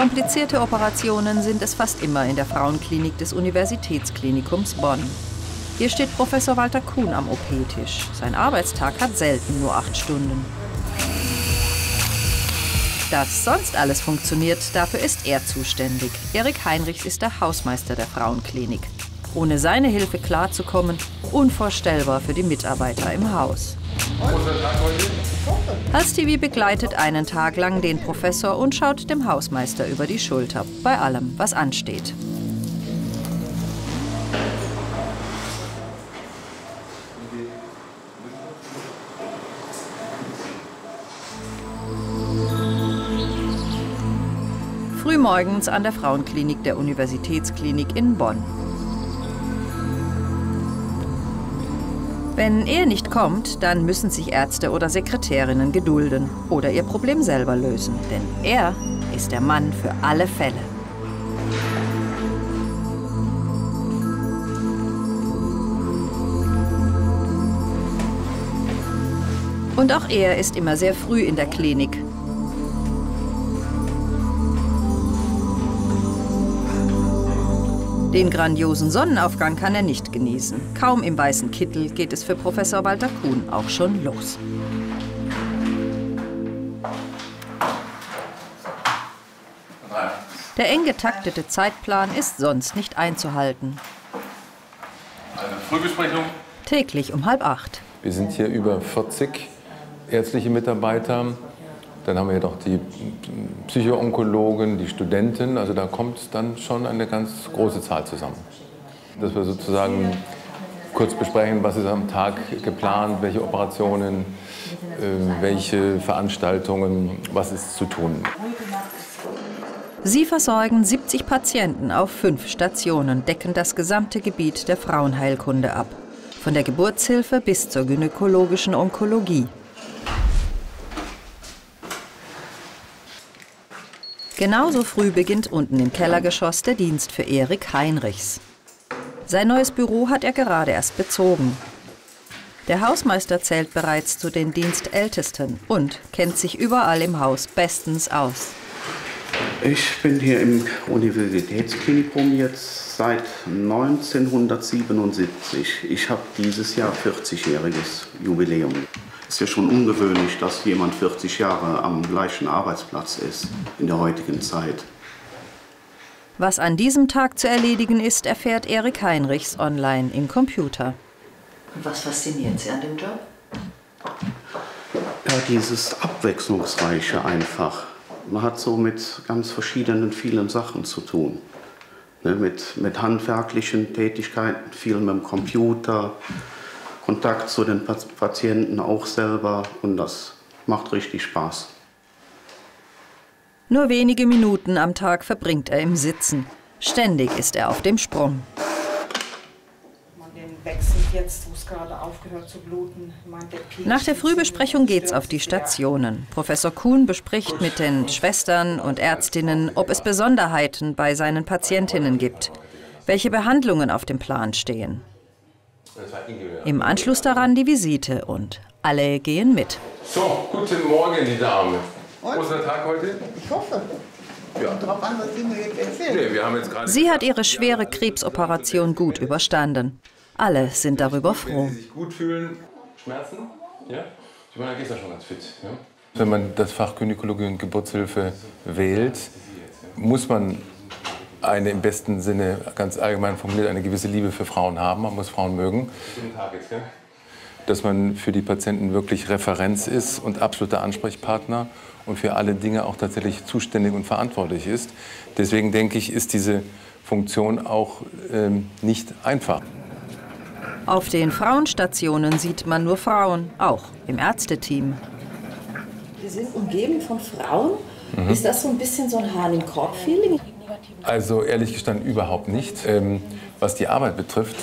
Komplizierte Operationen sind es fast immer in der Frauenklinik des Universitätsklinikums Bonn. Hier steht Professor Walter Kuhn am OP-Tisch. Sein Arbeitstag hat selten nur acht Stunden. Dass sonst alles funktioniert, dafür ist er zuständig. Erik Heinrichs ist der Hausmeister der Frauenklinik. Ohne seine Hilfe klarzukommen, unvorstellbar für die Mitarbeiter im Haus. Hals TV begleitet einen Tag lang den Professor und schaut dem Hausmeister über die Schulter bei allem, was ansteht. Frühmorgens an der Frauenklinik der Universitätsklinik in Bonn. Wenn er nicht kommt, dann müssen sich Ärzte oder Sekretärinnen gedulden oder ihr Problem selber lösen. Denn er ist der Mann für alle Fälle. Und auch er ist immer sehr früh in der Klinik, Den grandiosen Sonnenaufgang kann er nicht genießen. Kaum im weißen Kittel geht es für Professor Walter Kuhn auch schon los. Der eng getaktete Zeitplan ist sonst nicht einzuhalten. Eine Frühbesprechung. Täglich um halb acht. Wir sind hier über 40 ärztliche Mitarbeiter. Dann haben wir noch die Psychoonkologen, die Studenten. Also da kommt dann schon eine ganz große Zahl zusammen. Dass wir sozusagen kurz besprechen, was ist am Tag geplant, welche Operationen, äh, welche Veranstaltungen, was ist zu tun. Sie versorgen 70 Patienten auf fünf Stationen, decken das gesamte Gebiet der Frauenheilkunde ab. Von der Geburtshilfe bis zur gynäkologischen Onkologie. Genauso früh beginnt unten im Kellergeschoss der Dienst für Erik Heinrichs. Sein neues Büro hat er gerade erst bezogen. Der Hausmeister zählt bereits zu den Dienstältesten und kennt sich überall im Haus bestens aus. Ich bin hier im Universitätsklinikum jetzt seit 1977. Ich habe dieses Jahr 40-jähriges Jubiläum ist ja schon ungewöhnlich, dass jemand 40 Jahre am gleichen Arbeitsplatz ist in der heutigen Zeit. Was an diesem Tag zu erledigen ist, erfährt Erik Heinrichs online im Computer. Und was fasziniert Sie an dem Job? Ja, dieses Abwechslungsreiche einfach. Man hat so mit ganz verschiedenen, vielen Sachen zu tun. Ne, mit, mit handwerklichen Tätigkeiten, viel mit dem Computer, Kontakt zu den Patienten auch selber und das macht richtig Spaß. Nur wenige Minuten am Tag verbringt er im Sitzen. Ständig ist er auf dem Sprung. Nach der Frühbesprechung geht's auf die Stationen. Professor Kuhn bespricht mit den Schwestern und Ärztinnen, ob es Besonderheiten bei seinen Patientinnen gibt, welche Behandlungen auf dem Plan stehen. Im Anschluss daran die Visite und alle gehen mit. So, guten Morgen, die Dame. Großer Tag heute? Ich hoffe. Ja. Drauf an, was Sie mir jetzt erzählen. Nee, wir haben jetzt Sie hat ihre schwere Krebsoperation gut überstanden. Alle sind darüber froh. Wenn Sie sich gut fühlen, Schmerzen? Ja? Ich meine, da geht ja schon ganz fit. Ja? Wenn man das Fach Gynäkologie und Geburtshilfe wählt, muss man eine im besten Sinne, ganz allgemein formuliert, eine gewisse Liebe für Frauen haben. Man muss Frauen mögen. Dass man für die Patienten wirklich Referenz ist und absoluter Ansprechpartner und für alle Dinge auch tatsächlich zuständig und verantwortlich ist. Deswegen denke ich, ist diese Funktion auch ähm, nicht einfach. Auf den Frauenstationen sieht man nur Frauen, auch im Ärzteteam. Wir sind umgeben von Frauen. Mhm. Ist das so ein bisschen so ein Hahn Korb-Feeling? Also ehrlich gestanden überhaupt nicht. Ähm, was die Arbeit betrifft,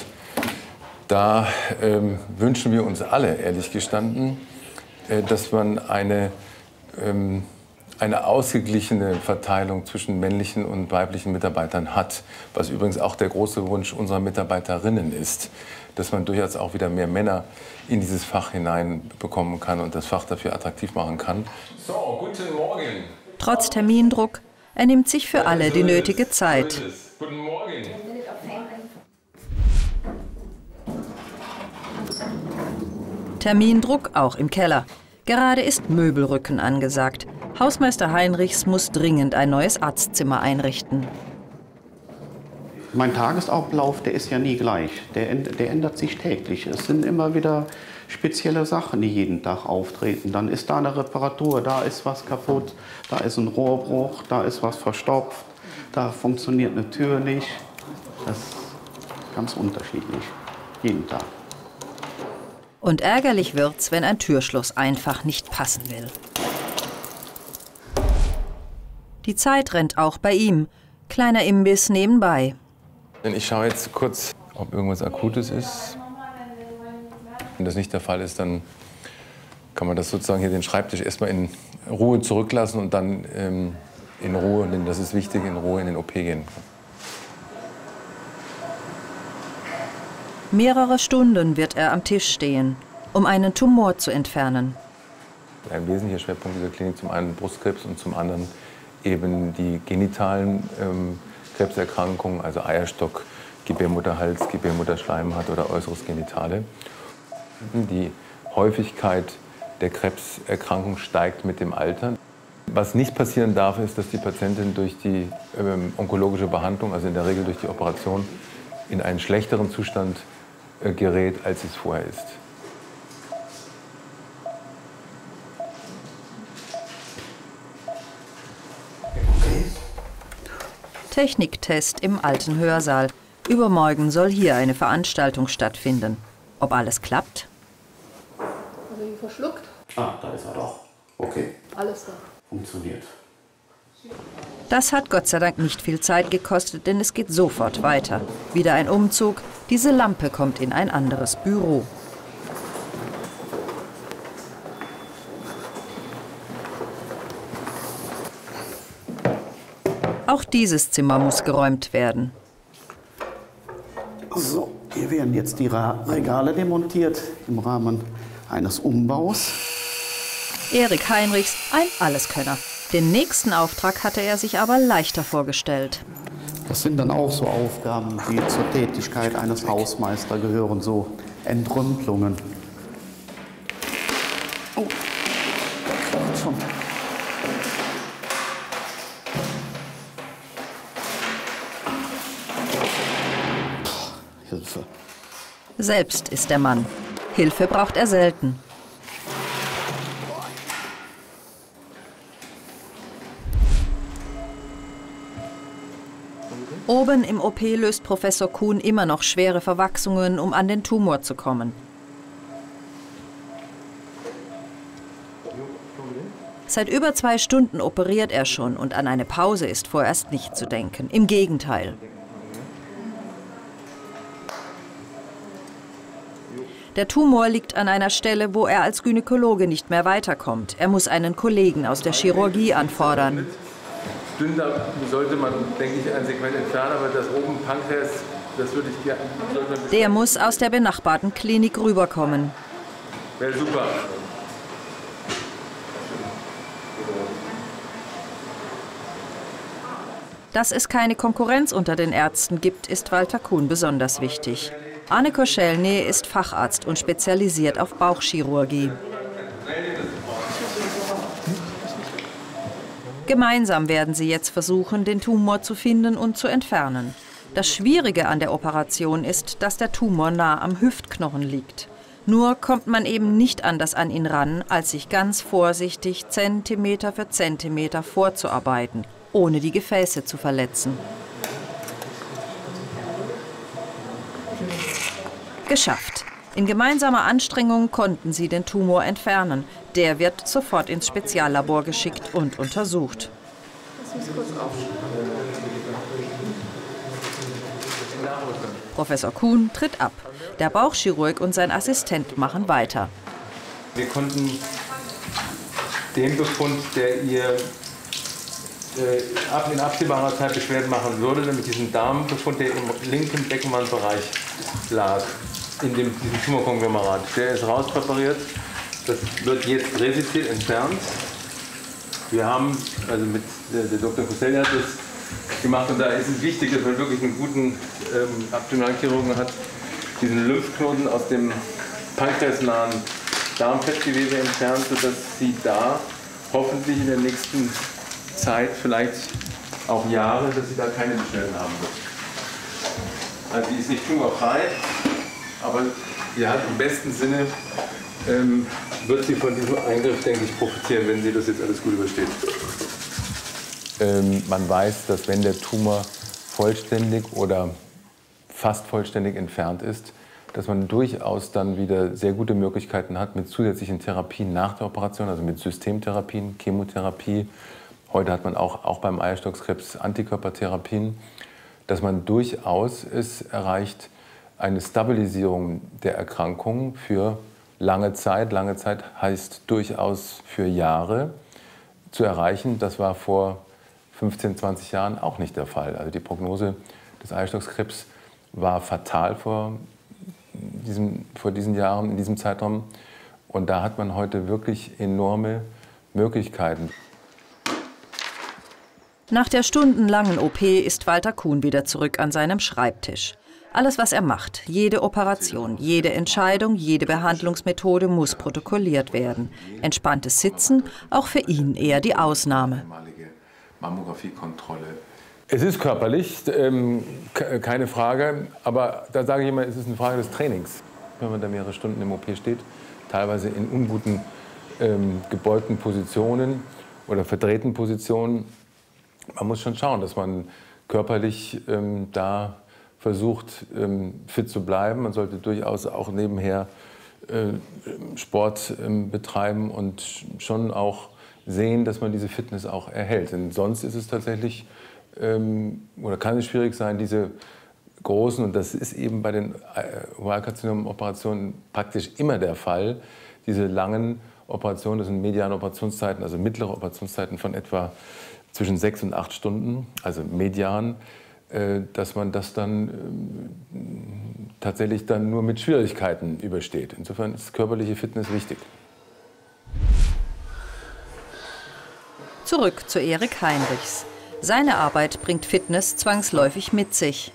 da ähm, wünschen wir uns alle, ehrlich gestanden, äh, dass man eine, ähm, eine ausgeglichene Verteilung zwischen männlichen und weiblichen Mitarbeitern hat. Was übrigens auch der große Wunsch unserer Mitarbeiterinnen ist, dass man durchaus auch wieder mehr Männer in dieses Fach hineinbekommen kann und das Fach dafür attraktiv machen kann. So, guten Morgen. Trotz Termindruck Er nimmt sich für alle die nötige Zeit. Guten Morgen. Termindruck auch im Keller. Gerade ist Möbelrücken angesagt. Hausmeister Heinrichs muss dringend ein neues Arztzimmer einrichten. Mein Tagesablauf, der ist ja nie gleich. Der, der ändert sich täglich. Es sind immer wieder spezielle Sachen, die jeden Tag auftreten. Dann ist da eine Reparatur, da ist was kaputt, da ist ein Rohrbruch, da ist was verstopft, da funktioniert eine Tür nicht. Das ist ganz unterschiedlich. Jeden Tag. Und ärgerlich wird's, wenn ein Türschloss einfach nicht passen will. Die Zeit rennt auch bei ihm. Kleiner Imbiss nebenbei. Ich schaue jetzt kurz, ob irgendwas Akutes ist. Wenn das nicht der Fall ist, dann kann man das sozusagen hier den Schreibtisch erstmal in Ruhe zurücklassen und dann ähm, in Ruhe, denn das ist wichtig, in Ruhe in den OP gehen. Mehrere Stunden wird er am Tisch stehen, um einen Tumor zu entfernen. Ein wesentlicher Schwerpunkt dieser Klinik zum einen Brustkrebs und zum anderen eben die genitalen ähm, Krebserkrankungen, also Eierstock, Gebärmutterhals, Gebärmutterschleimhaut oder äußeres Genitale. Die Häufigkeit der Krebserkrankung steigt mit dem Alter. Was nicht passieren darf, ist, dass die Patientin durch die ähm, onkologische Behandlung, also in der Regel durch die Operation, in einen schlechteren Zustand äh, gerät, als es vorher ist. Techniktest im alten Hörsaal. Übermorgen soll hier eine Veranstaltung stattfinden. Ob alles klappt? Also ihn verschluckt, Ah, da ist er doch. Okay, alles da. funktioniert. Das hat Gott sei Dank nicht viel Zeit gekostet, denn es geht sofort weiter. Wieder ein Umzug. Diese Lampe kommt in ein anderes Büro. Auch dieses Zimmer muss geräumt werden. So, hier werden jetzt die Ra- Regale demontiert im Rahmen eines Umbaus. Erik Heinrichs, ein Alleskönner. Den nächsten Auftrag hatte er sich aber leichter vorgestellt. Das sind dann auch so Aufgaben, die zur Tätigkeit eines Hausmeisters gehören, so Entrümpelungen. Selbst ist der Mann. Hilfe braucht er selten. Oben im OP löst Professor Kuhn immer noch schwere Verwachsungen, um an den Tumor zu kommen. Seit über zwei Stunden operiert er schon und an eine Pause ist vorerst nicht zu denken. Im Gegenteil. Der Tumor liegt an einer Stelle, wo er als Gynäkologe nicht mehr weiterkommt. Er muss einen Kollegen aus der Chirurgie anfordern. Dünndarm sollte man, denke ich, ein Segment entfernen, aber das oben Pankreas, das würde ich gerne. Der muss aus der benachbarten Klinik rüberkommen. Wäre super. Dass es keine Konkurrenz unter den Ärzten gibt, ist Walter Kuhn besonders wichtig. Anne Koschelny ist Facharzt und spezialisiert auf Bauchchirurgie. Gemeinsam werden sie jetzt versuchen, den Tumor zu finden und zu entfernen. Das Schwierige an der Operation ist, dass der Tumor nah am Hüftknochen liegt. Nur kommt man eben nicht anders an ihn ran, als sich ganz vorsichtig Zentimeter für Zentimeter vorzuarbeiten, ohne die Gefäße zu verletzen. Geschafft. In gemeinsamer Anstrengung konnten sie den Tumor entfernen. Der wird sofort ins Speziallabor geschickt und untersucht. Professor Kuhn tritt ab. Der Bauchchirurg und sein Assistent machen weiter. Wir konnten den Befund, der ihr äh, in absehbarer Zeit Beschwerden machen würde, nämlich diesen Darmbefund, der im linken Beckenwandbereich lag, in dem, diesem Tumorkonglomerat, der ist rauspräpariert. Das wird jetzt resiziert entfernt. Wir haben, also mit der, der Dr. Fuselli hat das gemacht und da ist es wichtig, dass man wirklich einen guten ähm, Abdominalchirurgen hat, diesen Lymphknoten aus dem pankreasnahen Darmfettgewebe entfernt, sodass sie da hoffentlich in der nächsten Zeit, vielleicht auch Jahre, dass sie da keine Beschwerden haben wird. Also die ist nicht tumorfrei, aber hat im besten Sinne, ähm, wird sie von diesem Eingriff, denke ich, profitieren, wenn sie das jetzt alles gut übersteht. Ähm, man weiß, dass wenn der Tumor vollständig oder fast vollständig entfernt ist, dass man durchaus dann wieder sehr gute Möglichkeiten hat mit zusätzlichen Therapien nach der Operation, also mit Systemtherapien, Chemotherapie. Heute hat man auch, auch beim Eierstockskrebs Antikörpertherapien, dass man durchaus es erreicht, eine Stabilisierung der Erkrankung für lange Zeit, lange Zeit heißt durchaus für Jahre, zu erreichen. Das war vor 15, 20 Jahren auch nicht der Fall. Also die Prognose des Eierstockskrebs war fatal vor, diesem, vor diesen Jahren, in diesem Zeitraum. Und da hat man heute wirklich enorme Möglichkeiten. Nach der stundenlangen OP ist Walter Kuhn wieder zurück an seinem Schreibtisch. Alles, was er macht, jede Operation, jede Entscheidung, jede Behandlungsmethode muss protokolliert werden. Entspanntes Sitzen, auch für ihn eher die Ausnahme. Es ist körperlich, ähm, keine Frage, aber da sage ich immer, es ist eine Frage des Trainings. Wenn man da mehrere Stunden im OP steht, teilweise in unguten, ähm, gebeugten Positionen oder verdrehten Positionen, man muss schon schauen, dass man körperlich ähm, da versucht, ähm, fit zu bleiben. Man sollte durchaus auch nebenher äh, Sport ähm, betreiben und schon auch sehen, dass man diese Fitness auch erhält. Denn sonst ist es tatsächlich ähm, oder kann es schwierig sein, diese großen, und das ist eben bei den äh, Operationsoperationen praktisch immer der Fall, diese langen Operationen, das sind mediane Operationszeiten, also mittlere Operationszeiten von etwa zwischen sechs und acht Stunden, also median, äh, dass man das dann äh, tatsächlich dann nur mit Schwierigkeiten übersteht. Insofern ist körperliche Fitness wichtig. Zurück zu Erik Heinrichs. Seine Arbeit bringt Fitness zwangsläufig mit sich.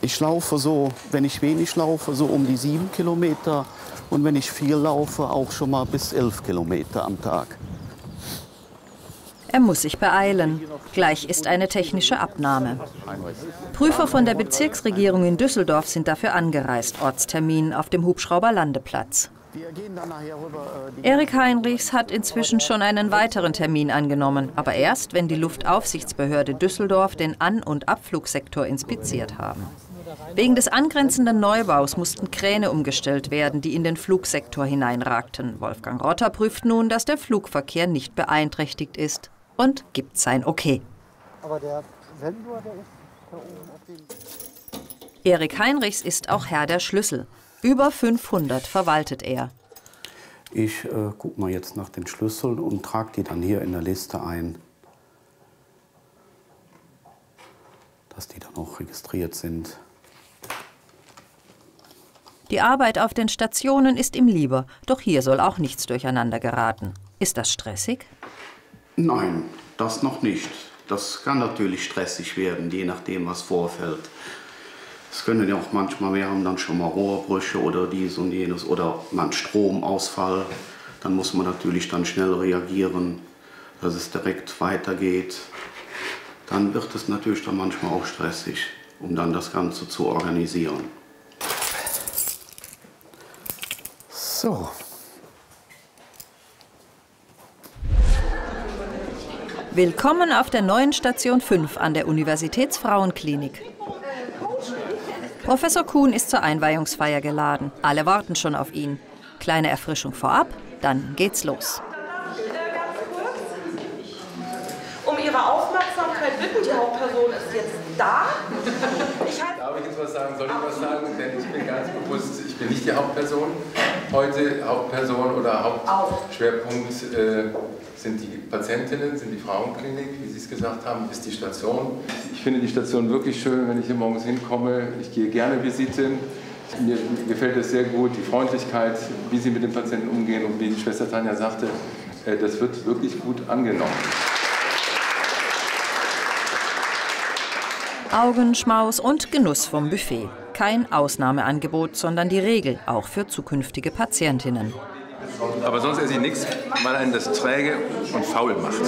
Ich laufe so, wenn ich wenig laufe, so um die sieben Kilometer. Und wenn ich viel laufe, auch schon mal bis elf Kilometer am Tag. Er muss sich beeilen. Gleich ist eine technische Abnahme. Prüfer von der Bezirksregierung in Düsseldorf sind dafür angereist. Ortstermin auf dem Hubschrauberlandeplatz. Erik Heinrichs hat inzwischen schon einen weiteren Termin angenommen, aber erst, wenn die Luftaufsichtsbehörde Düsseldorf den An- und Abflugsektor inspiziert haben. Wegen des angrenzenden Neubaus mussten Kräne umgestellt werden, die in den Flugsektor hineinragten. Wolfgang Rotter prüft nun, dass der Flugverkehr nicht beeinträchtigt ist und gibt sein Okay. Aber der Sensor, der ist da oben auf dem... Erik Heinrichs ist auch Herr der Schlüssel. Über 500 verwaltet er. Ich äh, gucke mal jetzt nach den Schlüsseln und trage die dann hier in der Liste ein, dass die dann auch registriert sind. Die Arbeit auf den Stationen ist ihm lieber, doch hier soll auch nichts durcheinander geraten. Ist das stressig? Nein, das noch nicht. Das kann natürlich stressig werden, je nachdem, was vorfällt. Es können ja auch manchmal, wir haben dann schon mal Rohrbrüche oder dies und jenes oder mal Stromausfall. Dann muss man natürlich dann schnell reagieren, dass es direkt weitergeht. Dann wird es natürlich dann manchmal auch stressig, um dann das Ganze zu organisieren. So, Willkommen auf der neuen Station 5 an der Universitätsfrauenklinik. Professor Kuhn ist zur Einweihungsfeier geladen. Alle warten schon auf ihn. Kleine Erfrischung vorab, dann geht's los. Um Ihre Aufmerksamkeit bitten, die Hauptperson ist jetzt da. Ich Darf ich jetzt was sagen? Soll ich was sagen? Denn ich bin ganz bewusst, ich bin nicht die Hauptperson. Heute Hauptperson oder Hauptschwerpunkt äh, sind die Patientinnen, sind die Frauenklinik, wie Sie es gesagt haben, ist die Station. Ich finde die Station wirklich schön, wenn ich hier morgens hinkomme. Ich gehe gerne Visiten. Mir gefällt es sehr gut, die Freundlichkeit, wie Sie mit den Patienten umgehen und wie die Schwester Tanja sagte, äh, das wird wirklich gut angenommen. Augenschmaus und Genuss vom Buffet. Kein Ausnahmeangebot, sondern die Regel, auch für zukünftige Patientinnen. Aber sonst esse ich nichts, weil einen das träge und faul macht.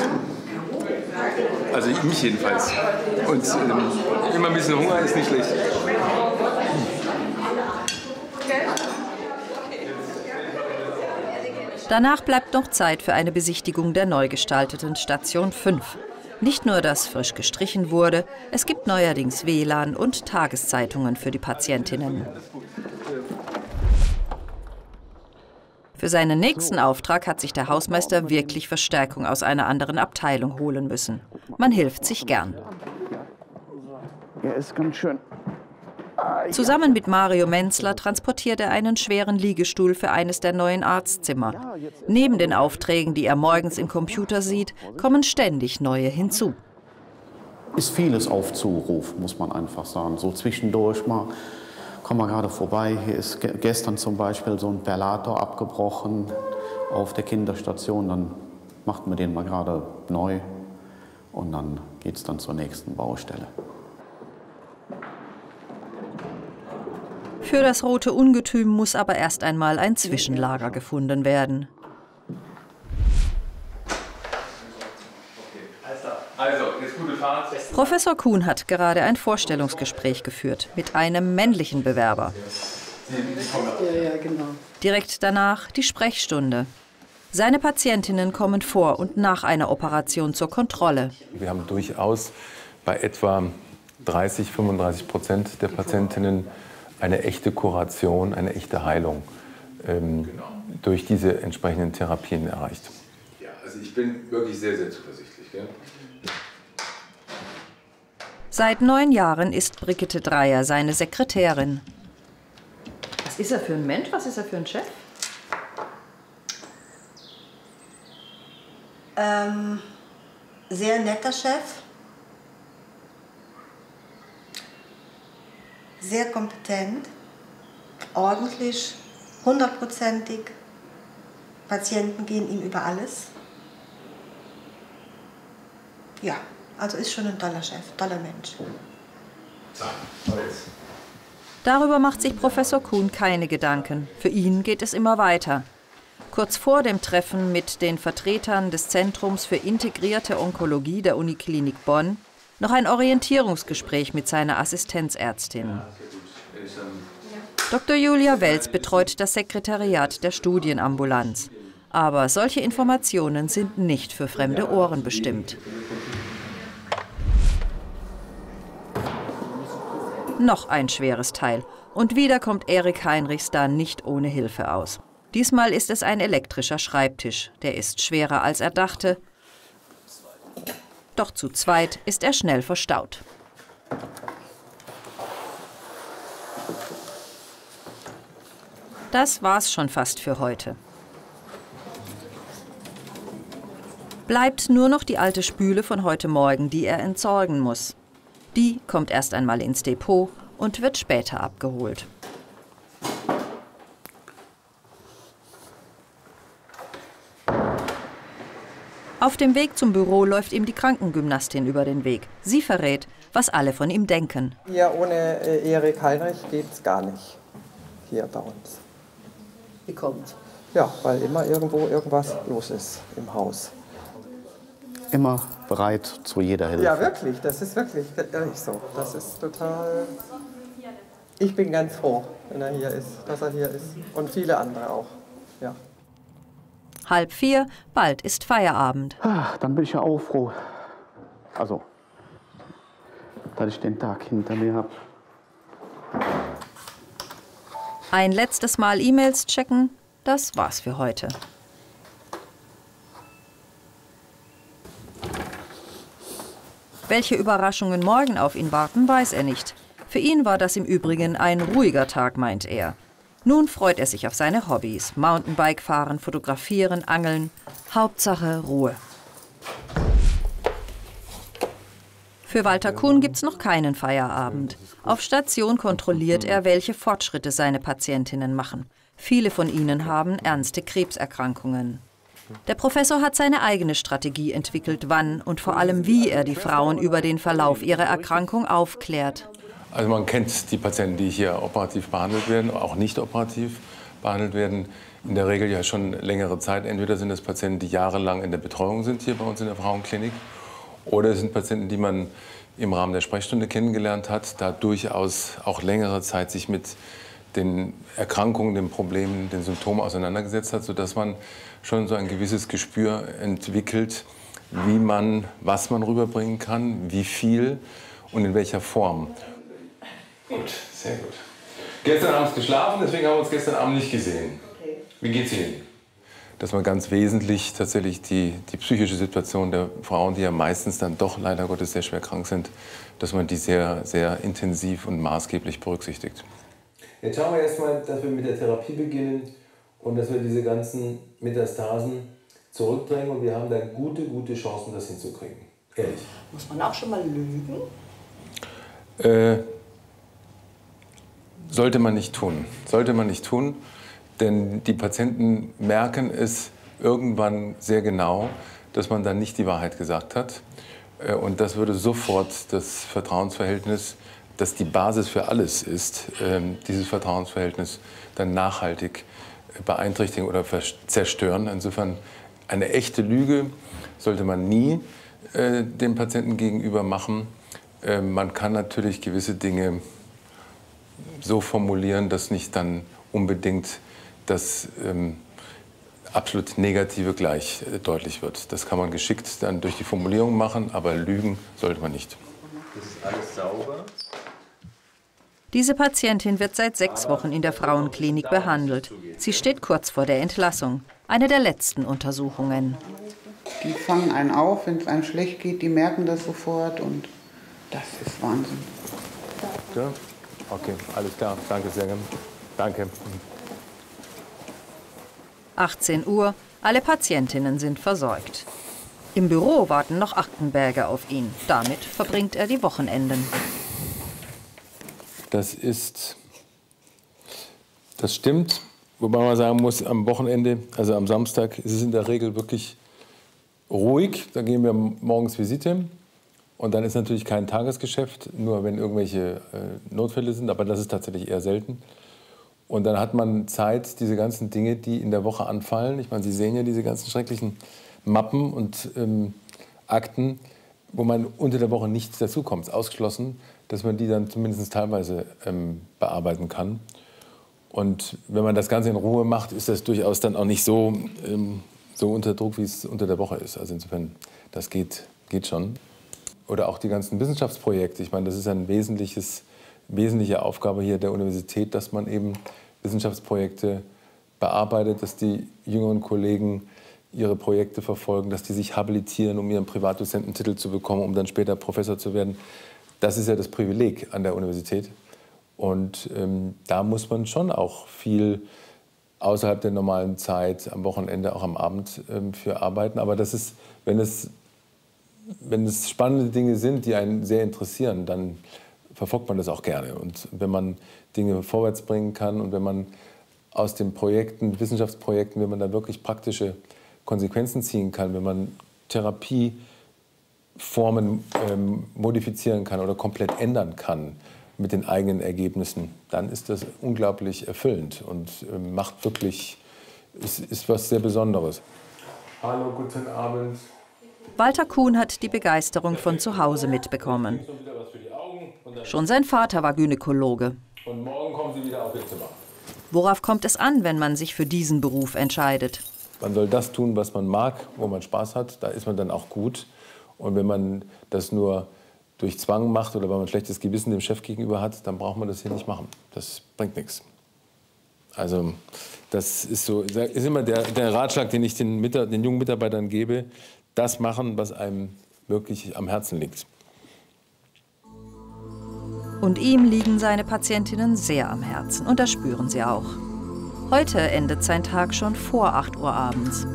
Also mich jedenfalls. Und ähm, immer ein bisschen Hunger ist nicht schlecht. Danach bleibt noch Zeit für eine Besichtigung der neu gestalteten Station 5. Nicht nur, dass frisch gestrichen wurde, es gibt neuerdings WLAN und Tageszeitungen für die Patientinnen. Für seinen nächsten Auftrag hat sich der Hausmeister wirklich Verstärkung aus einer anderen Abteilung holen müssen. Man hilft sich gern. Er ist ganz schön. Zusammen mit Mario Menzler transportiert er einen schweren Liegestuhl für eines der neuen Arztzimmer. Neben den Aufträgen, die er morgens im Computer sieht, kommen ständig neue hinzu. Ist vieles auf Zuruf, muss man einfach sagen. So zwischendurch mal kommen wir gerade vorbei. Hier ist ge gestern zum Beispiel so ein Perlator abgebrochen auf der Kinderstation. Dann macht man den mal gerade neu und dann geht es dann zur nächsten Baustelle. Für das rote Ungetüm muss aber erst einmal ein Zwischenlager gefunden werden. Also, jetzt gute Fahrt. Professor Kuhn hat gerade ein Vorstellungsgespräch geführt mit einem männlichen Bewerber. Direkt danach die Sprechstunde. Seine Patientinnen kommen vor und nach einer Operation zur Kontrolle. Wir haben durchaus bei etwa 30, 35 Prozent der Patientinnen eine echte Kuration, eine echte Heilung ähm, durch diese entsprechenden Therapien erreicht. Ja, also ich bin wirklich sehr, sehr zuversichtlich. Gell? Seit neun Jahren ist Brigitte Dreier seine Sekretärin. Was ist er für ein Mensch? Was ist er für ein Chef? Ähm, sehr netter Chef. Sehr kompetent, ordentlich, hundertprozentig. Patienten gehen ihm über alles. Ja, also ist schon ein toller Chef, toller Mensch. Darüber macht sich Professor Kuhn keine Gedanken. Für ihn geht es immer weiter. Kurz vor dem Treffen mit den Vertretern des Zentrums für integrierte Onkologie der Uniklinik Bonn noch ein Orientierungsgespräch mit seiner Assistenzärztin. Dr. Julia Welz betreut das Sekretariat der Studienambulanz. Aber solche Informationen sind nicht für fremde Ohren bestimmt. Noch ein schweres Teil. Und wieder kommt Erik Heinrichs da nicht ohne Hilfe aus. Diesmal ist es ein elektrischer Schreibtisch. Der ist schwerer als er dachte. Doch zu zweit ist er schnell verstaut. Das war's schon fast für heute. Bleibt nur noch die alte Spüle von heute Morgen, die er entsorgen muss. Die kommt erst einmal ins Depot und wird später abgeholt. Auf dem Weg zum Büro läuft ihm die Krankengymnastin über den Weg. Sie verrät, was alle von ihm denken. Hier ohne äh, Erik Heinrich geht's gar nicht. Hier bei uns. Wie kommt's? Ja, weil immer irgendwo irgendwas los ist im Haus. Immer bereit zu jeder Hilfe. Ja, wirklich, das ist wirklich ehrlich so. Das ist total. Ich bin ganz froh, wenn er hier ist, dass er hier ist. Und viele andere auch. Ja. Halb vier, bald ist Feierabend. Ah, dann bin ich ja auch froh. Also, dass ich den Tag hinter mir habe. Ein letztes Mal E-Mails checken, das war's für heute. Welche Überraschungen morgen auf ihn warten, weiß er nicht. Für ihn war das im Übrigen ein ruhiger Tag, meint er. Nun freut er sich auf seine Hobbys. Mountainbike fahren, fotografieren, angeln. Hauptsache Ruhe. Für Walter Kuhn gibt's noch keinen Feierabend. Auf Station kontrolliert er, welche Fortschritte seine Patientinnen machen. Viele von ihnen haben ernste Krebserkrankungen. Der Professor hat seine eigene Strategie entwickelt, wann und vor allem wie er die Frauen über den Verlauf ihrer Erkrankung aufklärt. Also man kennt die Patienten, die hier operativ behandelt werden, auch nicht operativ behandelt werden, in der Regel ja schon längere Zeit. Entweder sind es Patienten, die jahrelang in der Betreuung sind hier bei uns in der Frauenklinik, oder es sind Patienten, die man im Rahmen der Sprechstunde kennengelernt hat, da durchaus auch längere Zeit sich mit den Erkrankungen, den Problemen, den Symptomen auseinandergesetzt hat, sodass man schon so ein gewisses Gespür entwickelt, wie man, was man rüberbringen kann, wie viel und in welcher Form. Gut, sehr gut. Gestern Abend geschlafen, deswegen haben wir uns gestern Abend nicht gesehen. Wie geht's Ihnen? Dass man ganz wesentlich tatsächlich die, die psychische Situation der Frauen, die ja meistens dann doch leider Gottes sehr schwer krank sind, dass man die sehr, sehr intensiv und maßgeblich berücksichtigt. Jetzt schauen wir erstmal, dass wir mit der Therapie beginnen und dass wir diese ganzen Metastasen zurückdrängen und wir haben da gute, gute Chancen, das hinzukriegen. Ehrlich. Muss man auch schon mal lügen? Äh, sollte man nicht tun. Sollte man nicht tun, denn die Patienten merken es irgendwann sehr genau, dass man dann nicht die Wahrheit gesagt hat. Äh, und das würde sofort das Vertrauensverhältnis, das die Basis für alles ist, ähm, dieses Vertrauensverhältnis dann nachhaltig beeinträchtigen oder zerstören. Insofern eine echte Lüge sollte man nie äh, dem Patienten gegenüber machen. Äh, man kann natürlich gewisse Dinge so formulieren, dass nicht dann unbedingt das ähm, absolut Negative gleich äh, deutlich wird. Das kann man geschickt dann durch die Formulierung machen, aber lügen sollte man nicht. Ist alles sauber. Diese Patientin wird seit sechs Wochen in der Frauenklinik behandelt. Sie steht kurz vor der Entlassung. Eine der letzten Untersuchungen. Die fangen einen auf, wenn es einem schlecht geht, die merken das sofort und das ist Wahnsinn. Ja? Okay, alles klar. Danke sehr. Danke. 18 Uhr, alle Patientinnen sind versorgt. Im Büro warten noch Aktenberge auf ihn. Damit verbringt er die Wochenenden. Das ist, das stimmt, wobei man sagen muss, am Wochenende, also am Samstag, ist es in der Regel wirklich ruhig. Da gehen wir morgens Visite und dann ist natürlich kein Tagesgeschäft, nur wenn irgendwelche äh, Notfälle sind, aber das ist tatsächlich eher selten. Und dann hat man Zeit, diese ganzen Dinge, die in der Woche anfallen. Ich meine, Sie sehen ja diese ganzen schrecklichen Mappen und ähm, Akten, wo man unter der Woche nichts dazukommt. Ausgeschlossen, dass man die dann zumindest teilweise ähm, bearbeiten kann. Und wenn man das Ganze in Ruhe macht, ist das durchaus dann auch nicht so, ähm, so unter Druck, wie es unter der Woche ist. Also insofern, das geht, geht schon. Oder auch die ganzen Wissenschaftsprojekte. Ich meine, das ist ein wesentliches wesentliche Aufgabe hier der Universität, dass man eben Wissenschaftsprojekte bearbeitet, dass die jüngeren Kollegen ihre Projekte verfolgen, dass die sich habilitieren, um ihren Privatdozententitel zu bekommen, um dann später Professor zu werden. Das ist ja das Privileg an der Universität. Und ähm, da muss man schon auch viel außerhalb der normalen Zeit, am Wochenende, auch am Abend ähm, für arbeiten. Aber das ist, wenn es, wenn es spannende Dinge sind, die einen sehr interessieren, dann verfolgt man das auch gerne. Und wenn man Dinge vorwärts bringen kann und wenn man aus den Projekten, Wissenschaftsprojekten, wenn man da wirklich praktische Konsequenzen ziehen kann, wenn man Therapieformen ähm, modifizieren kann oder komplett ändern kann mit den eigenen Ergebnissen, dann ist das unglaublich erfüllend und äh, macht wirklich, ist, ist was sehr Besonderes. Hallo, guten Abend. Walter Kuhn hat die Begeisterung von zu Hause mitbekommen. Schon sein Vater war Gynäkologe. Und morgen kommen Sie wieder auf Ihr Zimmer. Worauf kommt es an, wenn man sich für diesen Beruf entscheidet? Man soll das tun, was man mag, wo man Spaß hat. Da ist man dann auch gut. Und wenn man das nur durch Zwang macht oder weil man ein schlechtes Gewissen dem Chef gegenüber hat, dann braucht man das hier nicht machen. Das bringt nichts. Also das ist so, ist immer der, der Ratschlag, den ich den, den jungen Mitarbeitern gebe: Das machen, was einem wirklich am Herzen liegt. Und ihm liegen seine Patientinnen sehr am Herzen und das spüren sie auch. Heute endet sein Tag schon vor 8 Uhr abends.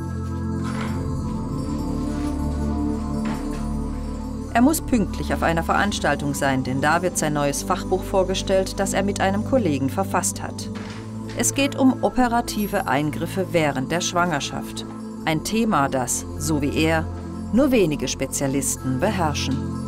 Er muss pünktlich auf einer Veranstaltung sein, denn da wird sein neues Fachbuch vorgestellt, das er mit einem Kollegen verfasst hat. Es geht um operative Eingriffe während der Schwangerschaft. Ein Thema, das, so wie er, nur wenige Spezialisten beherrschen.